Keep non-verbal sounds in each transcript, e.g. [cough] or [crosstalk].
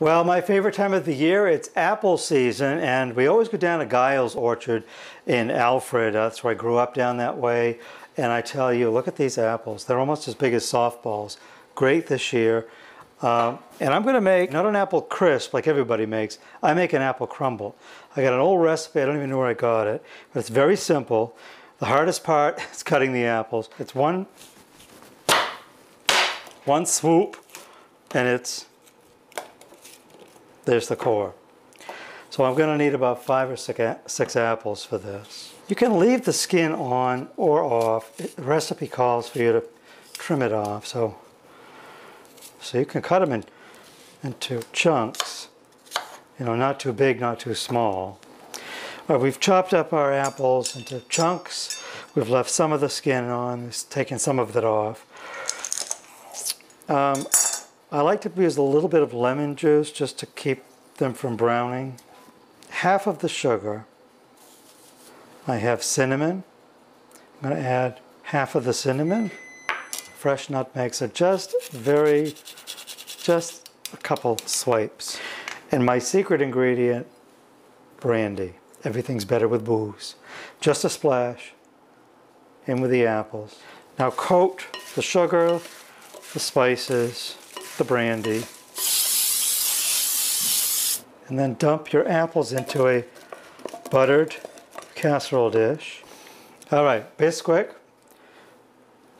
Well, my favorite time of the year, it's apple season, and we always go down to Giles Orchard in Alfred. That's where I grew up down that way. And I tell you, look at these apples. They're almost as big as softballs. Great this year. Um, and I'm going to make not an apple crisp like everybody makes. I make an apple crumble. I got an old recipe. I don't even know where I got it. But it's very simple. The hardest part [laughs] is cutting the apples. It's one, one swoop, and it's there's the core. So I'm going to need about five or six, apples for this. You can leave the skin on or off. The recipe calls for you to trim it off. So, so you can cut them in, into chunks. You know, not too big, not too small. All right, we've chopped up our apples into chunks. We've left some of the skin on, taken some of it off. Um, I like to use a little bit of lemon juice just to keep them from browning. Half of the sugar. I have cinnamon. I'm going to add half of the cinnamon. Fresh nutmeg, so just very, just a couple swipes. And my secret ingredient, brandy. Everything's better with booze. Just a splash in with the apples. Now coat the sugar, the spices, the brandy. And then dump your apples into a buttered casserole dish. All right, Bisquick,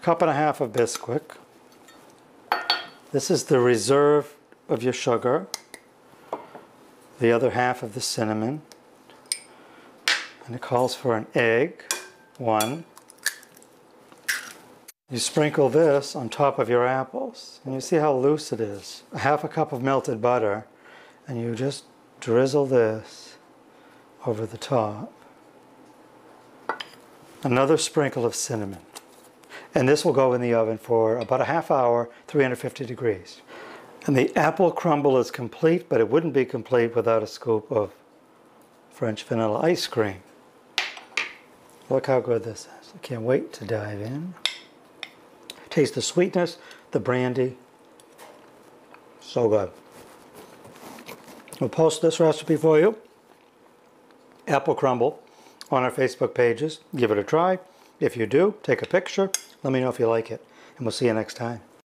cup and a half of Bisquick. This is the reserve of your sugar. The other half of the cinnamon. And it calls for an egg, one. You sprinkle this on top of your apples, and you see how loose it is. A half a cup of melted butter, and you just drizzle this over the top. Another sprinkle of cinnamon. And this will go in the oven for about a half hour, 350 degrees. And the apple crumble is complete, but it wouldn't be complete without a scoop of French vanilla ice cream. Look how good this is. I can't wait to dive in. Taste the sweetness, the brandy. So good. We'll post this recipe for you. Apple crumble on our Facebook pages. Give it a try. If you do, take a picture. Let me know if you like it. And we'll see you next time.